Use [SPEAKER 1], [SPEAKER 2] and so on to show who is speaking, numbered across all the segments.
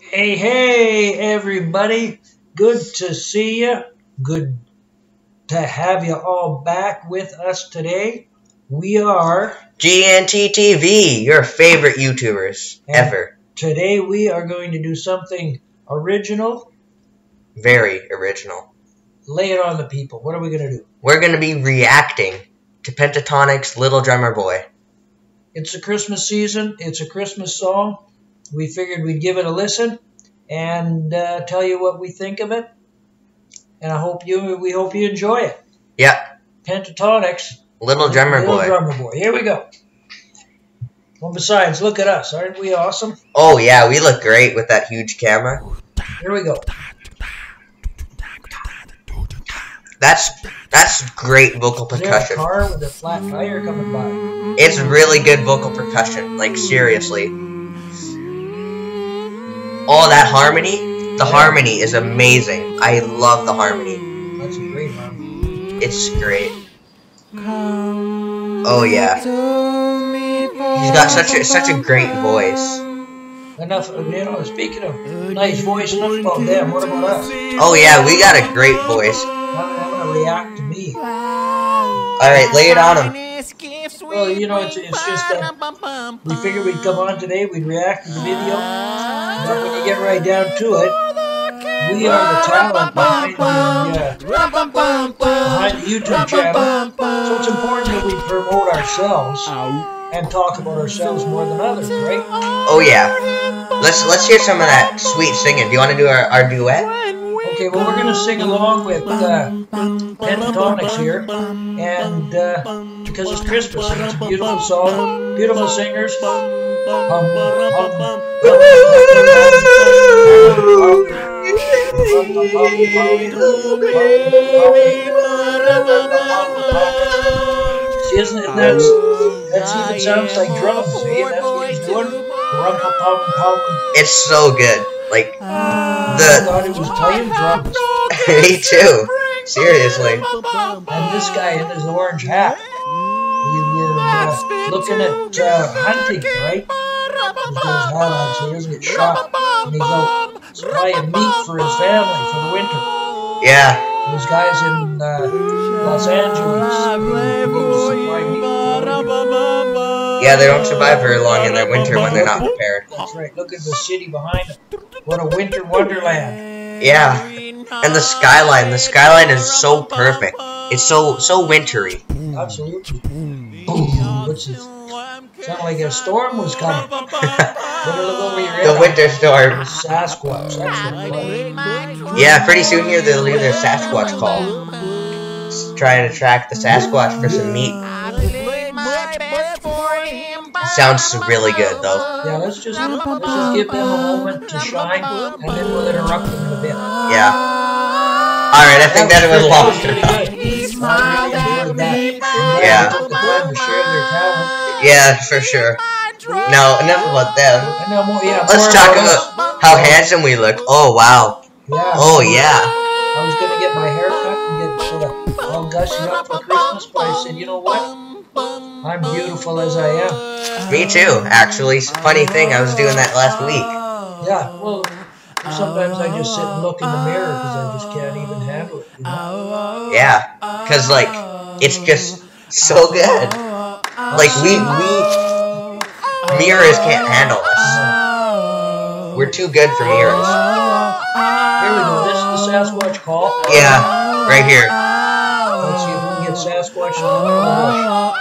[SPEAKER 1] Hey, hey, everybody. Good to see you. Good to have you all back with us today. We are,
[SPEAKER 2] GNT TV, your favorite YouTubers ever.
[SPEAKER 1] today we are going to do something original.
[SPEAKER 2] Very original.
[SPEAKER 1] Lay it on the people. What are we going to do?
[SPEAKER 2] We're going to be reacting to Pentatonix Little Drummer Boy.
[SPEAKER 1] It's a Christmas season. It's a Christmas song. We figured we'd give it a listen and uh, tell you what we think of it. And I hope you, we hope you enjoy it.
[SPEAKER 2] Yep,
[SPEAKER 1] Pentatonix.
[SPEAKER 2] Little Drummer
[SPEAKER 1] Little
[SPEAKER 2] Boy.
[SPEAKER 1] Drummer Boy. Here we go. Well, besides, look at us. Aren't we awesome?
[SPEAKER 2] Oh yeah, we look great with that huge camera.
[SPEAKER 1] Here we go.
[SPEAKER 2] That's that's great vocal
[SPEAKER 1] Is there a
[SPEAKER 2] percussion.
[SPEAKER 1] car with a flat tire coming by?
[SPEAKER 2] It's really good vocal percussion. Like seriously. Oh, that harmony. The harmony is amazing. I love the harmony.
[SPEAKER 1] That's great.
[SPEAKER 2] It's great. Oh yeah. He's got such a such a great voice.
[SPEAKER 1] Enough, you know, speaking of nice voice, enough about them. What about us?
[SPEAKER 2] Oh yeah, we got a great voice.
[SPEAKER 1] I'm, I'm going to react to me.
[SPEAKER 2] Alright, lay it on him.
[SPEAKER 1] Well, you know, it's, it's just that we figured we'd come on today, we'd react to the video. But when you get right down to it, we are the talent behind the, uh, behind the YouTube channel. So it's important that we promote ourselves and talk about ourselves more than others, right?
[SPEAKER 2] Oh yeah. Let's let's hear some of that sweet singing. Do you want to do our, our duet?
[SPEAKER 1] Okay, well, we're going to sing along with uh, Pentatonix here, and uh, because it's Christmas and it's a beautiful song, beautiful singers. See, isn't it? That's that's even sounds like drums. See, that's what he's doing.
[SPEAKER 2] It's so good. Like
[SPEAKER 1] I
[SPEAKER 2] the
[SPEAKER 1] thought he was playing drums.
[SPEAKER 2] me too. Seriously.
[SPEAKER 1] And this guy in his orange hat. We were uh, looking at uh, hunting, right? He's got on so he doesn't get shot. And he's out supplying meat for his family for the winter.
[SPEAKER 2] Yeah.
[SPEAKER 1] Those guys in uh, Los Angeles need to supply meat for the winter.
[SPEAKER 2] Yeah, they don't survive very long in their winter when they're not prepared.
[SPEAKER 1] That's right. Look at the city behind him. What a winter wonderland.
[SPEAKER 2] Yeah. And the skyline, the skyline is so perfect. It's so so wintry.
[SPEAKER 1] Absolutely. Boom. What's this? Sounded like a storm was coming. Better look over your.
[SPEAKER 2] The winter storm.
[SPEAKER 1] Sasquatch. That's what it was.
[SPEAKER 2] Yeah, pretty soon here they'll hear their Sasquatch call. S- Trying to track the Sasquatch for some meat. Sounds really good though.
[SPEAKER 1] Yeah, let's just let's just give them a moment to shine, and then we'll interrupt them in a bit.
[SPEAKER 2] Yeah. Alright, I think that was long enough. Yeah.
[SPEAKER 1] Took the time to share their talent.
[SPEAKER 2] Yeah, for sure. No, enough about them.
[SPEAKER 1] And now more, yeah,
[SPEAKER 2] Let's talk about how handsome we look. Oh, wow.
[SPEAKER 1] Yeah.
[SPEAKER 2] Oh, yeah.
[SPEAKER 1] I was gonna get my hair cut and get sort of all gushy up for Christmas, but I said, you know what? I'm beautiful as I am.
[SPEAKER 2] Me too, actually. Funny thing, I was doing that last week.
[SPEAKER 1] Yeah. Well, sometimes I just sit and look in the mirror because I just can't even handle it. You know?
[SPEAKER 2] Yeah. Because, like, it's just so good. Like, we, we, mirrors can't handle us. We're too good for mirrors.
[SPEAKER 1] Here we go. This is the Sasquatch call.
[SPEAKER 2] Yeah, right here.
[SPEAKER 1] Let's see if we can get Sasquatch to come out of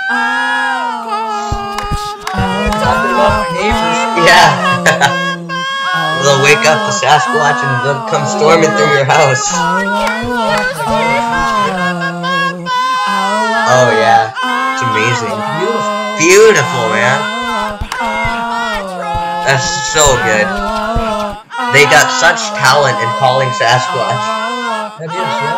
[SPEAKER 1] Talking about oh. neighbors.
[SPEAKER 2] Yeah. they'll wake up the Sasquatch and they'll oh. come storming through your house. Oh, oh yeah. It's amazing.
[SPEAKER 1] Beautiful.
[SPEAKER 2] Beautiful, man. That's so good. They got such talent in calling Sasquatch.
[SPEAKER 1] That is, yeah.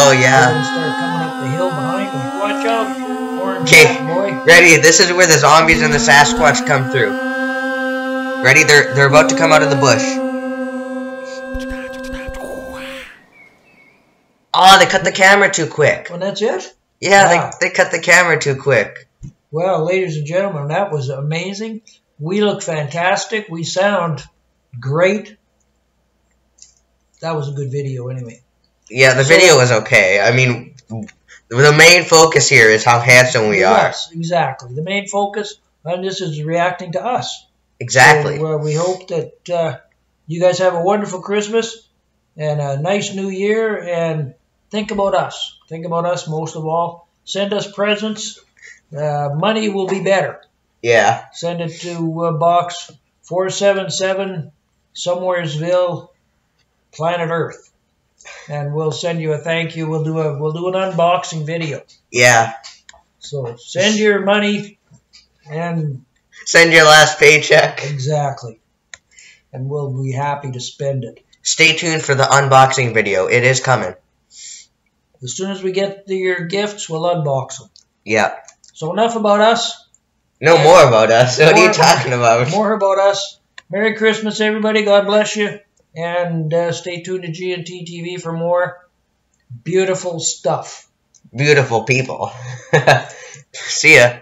[SPEAKER 2] Oh,
[SPEAKER 1] They're
[SPEAKER 2] yeah.
[SPEAKER 1] start coming up the hill behind them. Watch out, orange
[SPEAKER 2] Okay.
[SPEAKER 1] boy.
[SPEAKER 2] Ready? This is where the zombies and the Sasquatch come through. Ready? They're they're about to come out of the bush. Oh, they cut the camera too quick.
[SPEAKER 1] Well, that's it.
[SPEAKER 2] Yeah,
[SPEAKER 1] Wow.
[SPEAKER 2] they they cut the camera too quick.
[SPEAKER 1] Well, ladies and gentlemen, that was amazing. We look fantastic. We sound great. That was a good video, anyway.
[SPEAKER 2] Yeah, the
[SPEAKER 1] So-
[SPEAKER 2] video was okay. I mean, the main focus here is how handsome we are.
[SPEAKER 1] Yes, exactly. The main focus on this is reacting to us.
[SPEAKER 2] Exactly.
[SPEAKER 1] So, uh, we hope that uh, you guys have a wonderful Christmas and a nice New Year. And think about us. Think about us most of all. Send us presents. Uh, money will be better.
[SPEAKER 2] Yeah.
[SPEAKER 1] Send it to uh, box 477 Somewheresville, Planet Earth. And we'll send you a thank you. We'll do a we'll do an unboxing video.
[SPEAKER 2] Yeah.
[SPEAKER 1] So send your money and
[SPEAKER 2] Send your last paycheck.
[SPEAKER 1] exactly. And we'll be happy to spend it.
[SPEAKER 2] Stay tuned for the unboxing video. It is coming.
[SPEAKER 1] As soon as we get the, your gifts, we'll unbox them.
[SPEAKER 2] Yeah.
[SPEAKER 1] So enough about us.
[SPEAKER 2] No more about us. What are you talking about?
[SPEAKER 1] More about us. Merry Christmas, everybody. God bless you. And uh, stay tuned to G&T TV for more beautiful stuff.
[SPEAKER 2] Beautiful people. See ya.